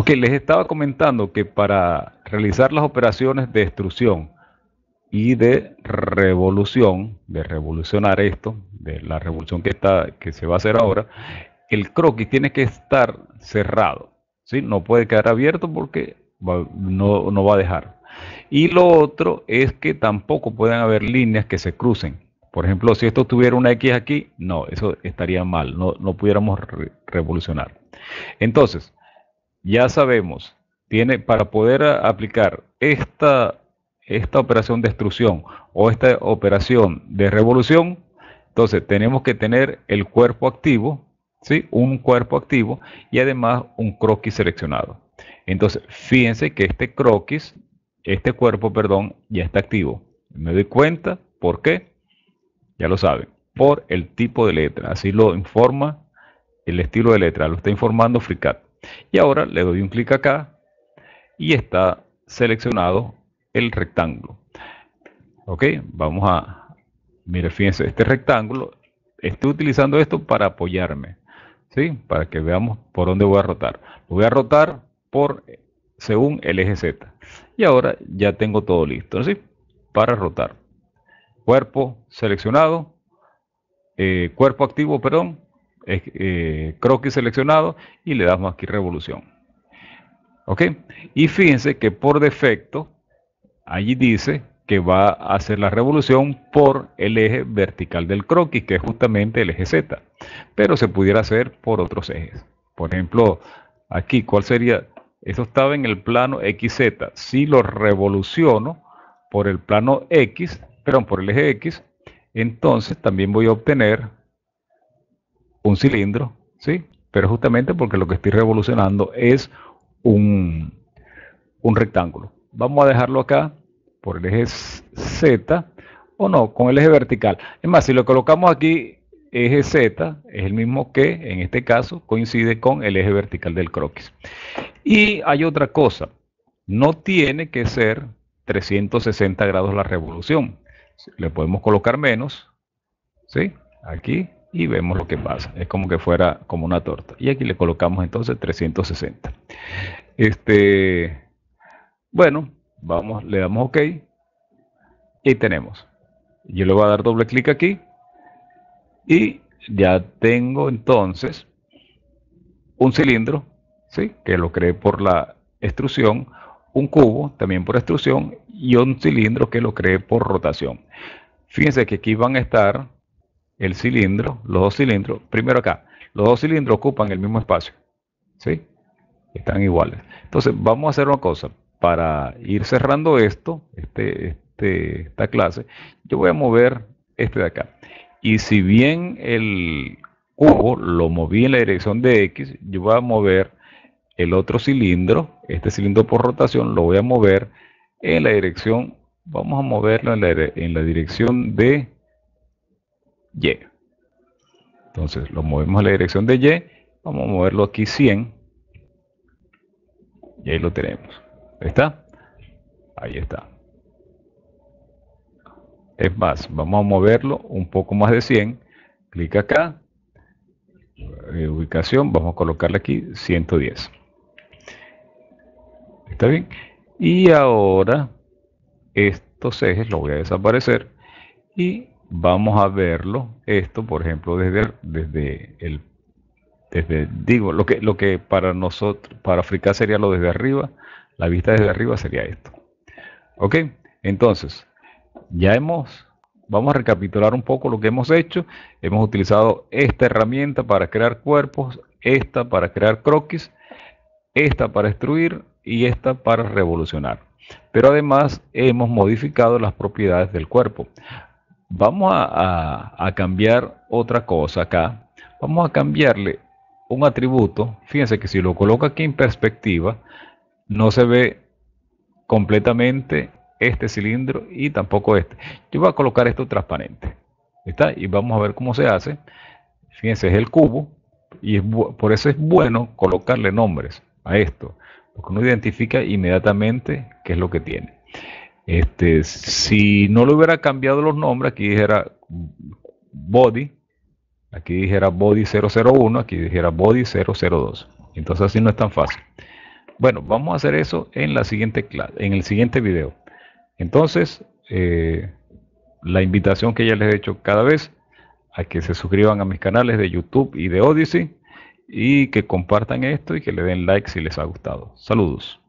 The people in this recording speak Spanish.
Ok, les estaba comentando que para realizar las operaciones de extrusión y de revolución, de revolucionar esto, de la revolución que, está, que se va a hacer ahora, el croquis tiene que estar cerrado. ¿sí? No puede quedar abierto porque no, no va a dejar. Y lo otro es que tampoco pueden haber líneas que se crucen. Por ejemplo, si esto tuviera una X aquí, no, eso estaría mal, no, no pudiéramos revolucionar. Entonces, ya sabemos, tiene, para poder aplicar esta, esta operación de extrusión o esta operación de revolución, entonces tenemos que tener el cuerpo activo, ¿sí? un cuerpo activo y además un croquis seleccionado. Entonces, fíjense que este croquis, este cuerpo, perdón, ya está activo. Me doy cuenta, ¿por qué? Ya lo saben, por el tipo de letra. Así lo informa el estilo de letra, lo está informando FreeCAD. Y ahora le doy un clic acá y está seleccionado el rectángulo. Ok, vamos a, mire, fíjense, este rectángulo, estoy utilizando esto para apoyarme, ¿sí? Para que veamos por dónde voy a rotar. Lo voy a rotar por según el eje Z. Y ahora ya tengo todo listo, ¿sí? Para rotar. Cuerpo seleccionado, eh, cuerpo activo, perdón, eh, croquis seleccionado y le damos aquí revolución. ¿Ok? Y fíjense que por defecto, allí dice que va a hacer la revolución por el eje vertical del croquis, que es justamente el eje Z. Pero se pudiera hacer por otros ejes. Por ejemplo, aquí, ¿cuál sería? Esto estaba en el plano XZ. Si lo revoluciono por el plano X, perdón, por el eje X, entonces también voy a obtener un cilindro, ¿sí? Pero justamente porque lo que estoy revolucionando es un, un rectángulo. Vamos a dejarlo acá por el eje Z o no, con el eje vertical. Es más, si lo colocamos aquí, eje Z es el mismo que, en este caso, coincide con el eje vertical del croquis. Y hay otra cosa, no tiene que ser 360 grados la revolución. Le podemos colocar menos, ¿sí? Aquí, y vemos lo que pasa. Es como que fuera como una torta. Y aquí le colocamos entonces 360. Este, bueno, vamos, le damos OK y tenemos. Yo le voy a dar doble clic aquí y ya tengo entonces un cilindro, ¿sí? que lo creé por la extrusión, un cubo también por extrusión y un cilindro que lo creé por rotación. Fíjense que aquí van a estar el cilindro, los dos cilindros, primero acá, los dos cilindros ocupan el mismo espacio, ¿sí? Están iguales. Entonces, vamos a hacer una cosa, para ir cerrando esto, este, este, esta clase, yo voy a mover este de acá. Y si bien el cubo lo moví en la dirección de X, yo voy a mover el otro cilindro, este cilindro por rotación, lo voy a mover en la dirección, vamos a moverlo en la, en la dirección de y. Entonces lo movemos a la dirección de Y. Vamos a moverlo aquí 100. Y ahí lo tenemos. ¿Ahí está? Ahí está. Es más, vamos a moverlo un poco más de 100. Clic acá. Eh, ubicación, vamos a colocarle aquí 110. ¿Está bien? Y ahora estos ejes los voy a desaparecer y vamos a verlo esto por ejemplo desde desde el desde digo lo que lo que para nosotros para África sería lo desde arriba la vista desde arriba sería esto. Ok entonces ya hemos vamos a recapitular un poco lo que hemos hecho. Hemos utilizado esta herramienta para crear cuerpos esta para crear croquis esta para extruir y esta para revolucionar. Pero además hemos modificado las propiedades del cuerpo Vamos a, cambiar otra cosa acá. Vamos a cambiarle un atributo. Fíjense que si lo coloco aquí en perspectiva, no se ve completamente este cilindro y tampoco este. Yo voy a colocar esto transparente. ¿Está? Y vamos a ver cómo se hace. Fíjense, es el cubo. Y por eso es bueno colocarle nombres a esto. Porque uno identifica inmediatamente qué es lo que tiene. Este, si no le hubiera cambiado los nombres, aquí dijera body, aquí dijera body 001, aquí dijera body 002. Entonces así no es tan fácil. Bueno, vamos a hacer eso en la siguiente clase, en el siguiente video. Entonces, eh, la invitación que ya les he hecho cada vez a que se suscriban a mis canales de YouTube y de Odyssey y que compartan esto y que le den like si les ha gustado. Saludos.